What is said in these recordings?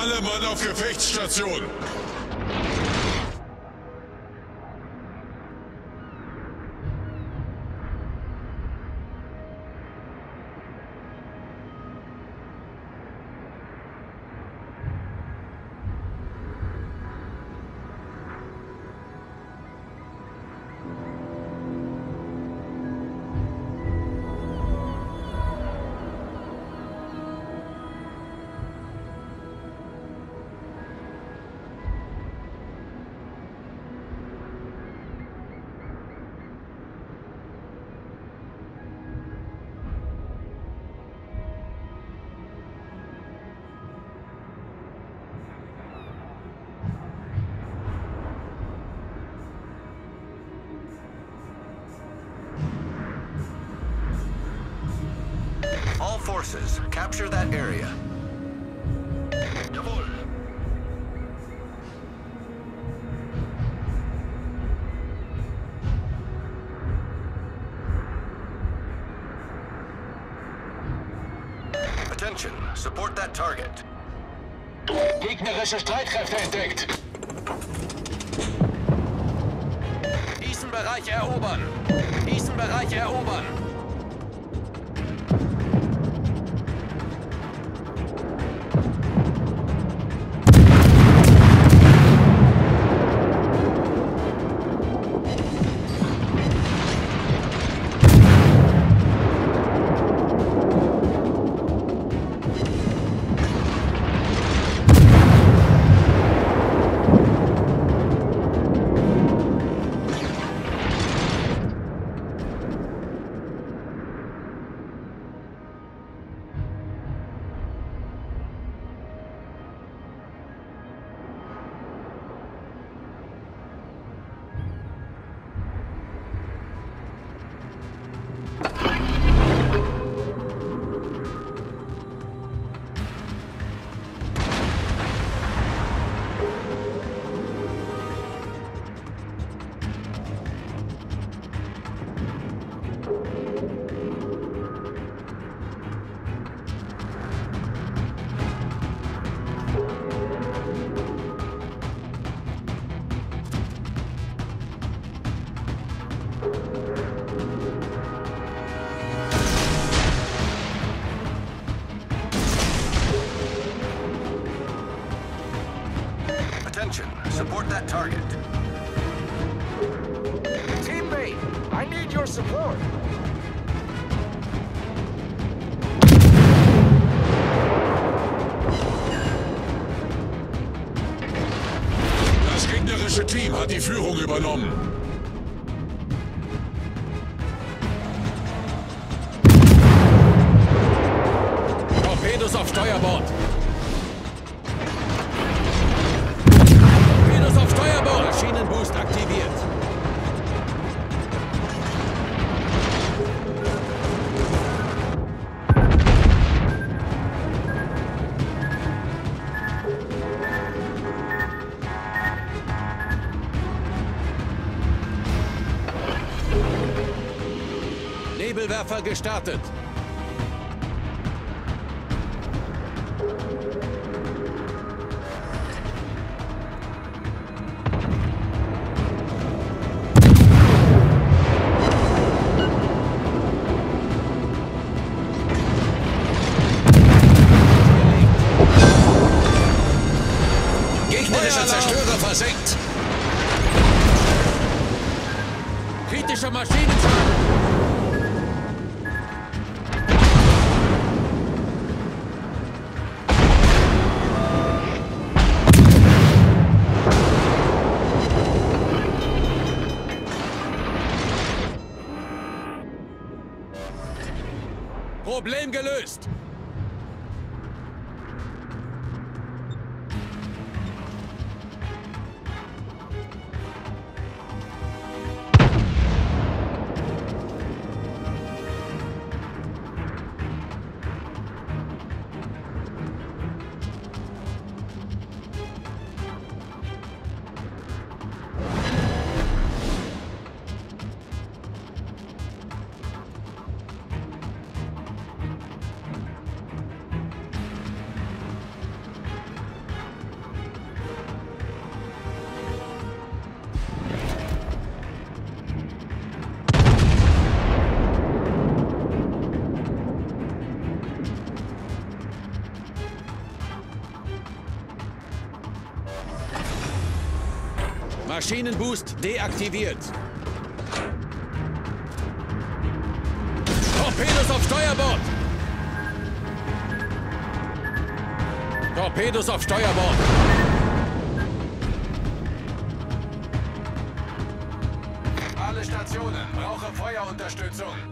Alle Mann auf Gefechtsstation! Forces, capture that area. Jawohl. Attention, support that target. Gegnerische Streitkräfte entdeckt. Diesen Bereich erobern. Diesen Bereich erobern. Support that target. Teammate, I need your support. Das gegnerische Team hat die Führung übernommen. Nebelwerfer gestartet! Gelöst! Maschinenboost deaktiviert. Torpedos auf Steuerbord! Torpedos auf Steuerbord! Alle Stationen, brauche Feuerunterstützung.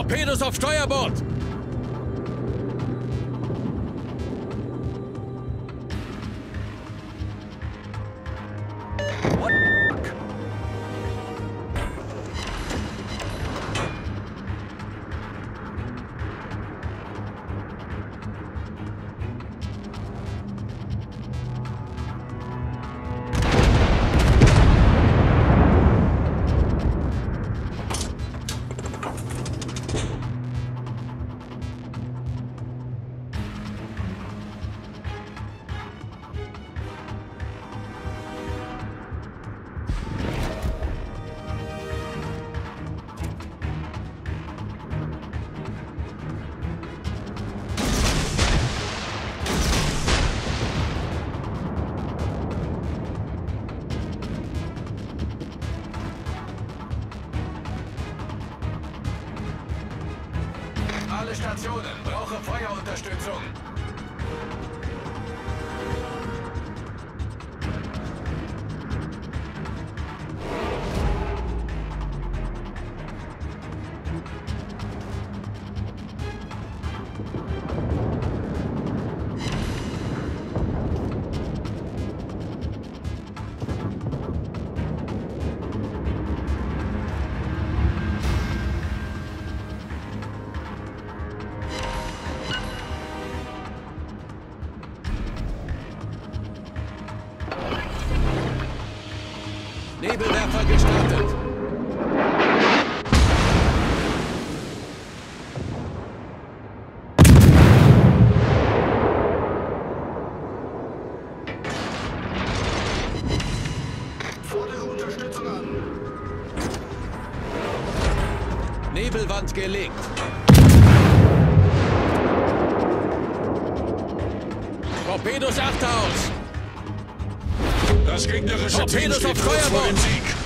Torpedos auf Steuerbord! Alle Stationen, brauche Feuerunterstützung. Gestartet. Fordere Unterstützung an. Nebelwand gelegt. Torpedos Achterhaus. Das gegnerische Team Torpedos steht auf kurz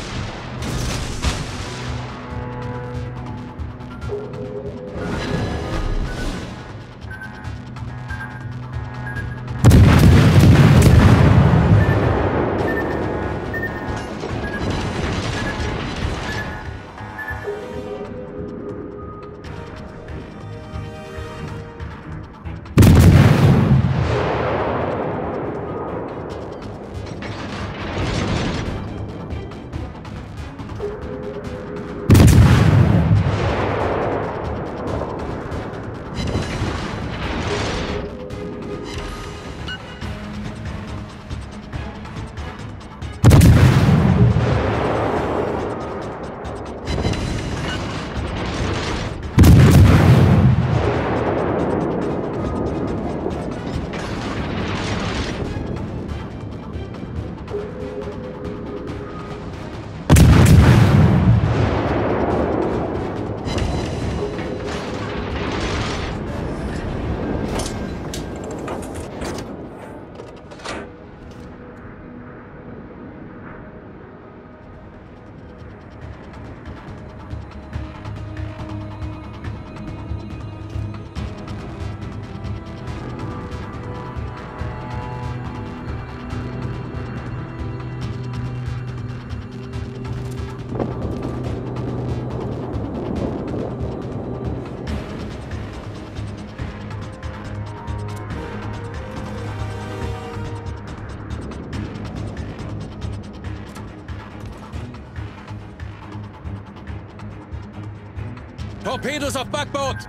Torpedos auf Backbord!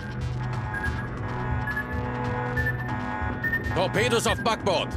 Torpedos auf Backbord!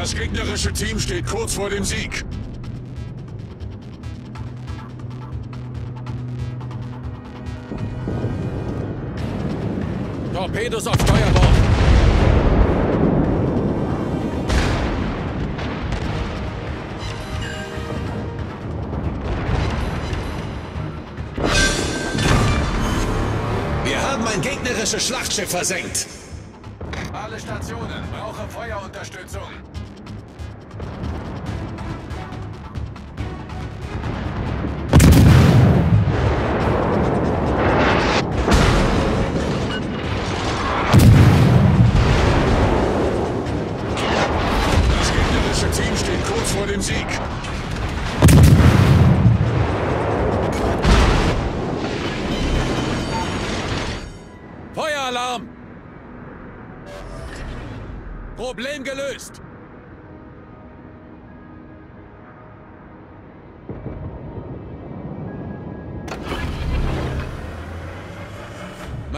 Das gegnerische Team steht kurz vor dem Sieg. Torpedos auf Steuerbord! Wir haben ein gegnerisches Schlachtschiff versenkt. Alle Stationen, brauche Feuerunterstützung.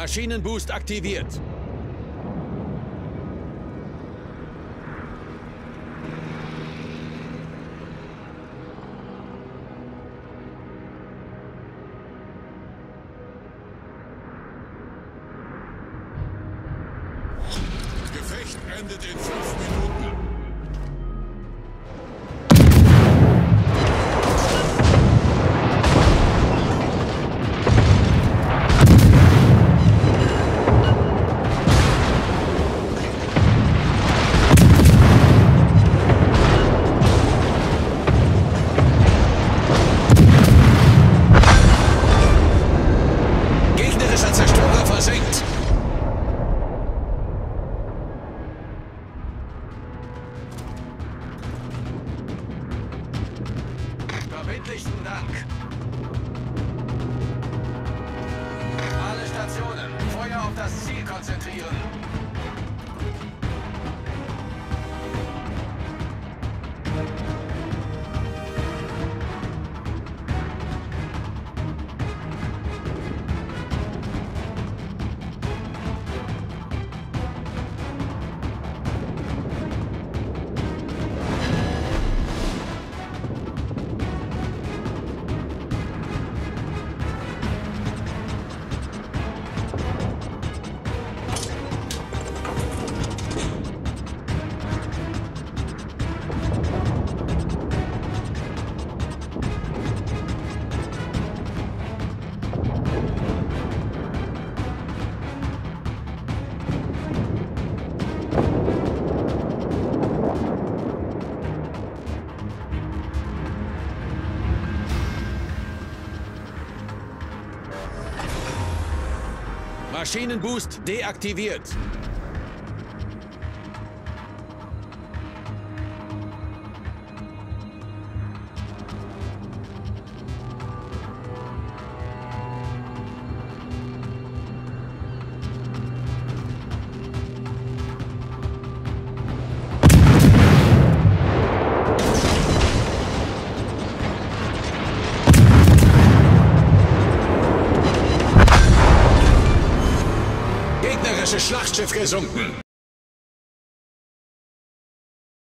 Maschinenboost aktiviert. Maschinenboost deaktiviert. Schlachtschiff gesunken.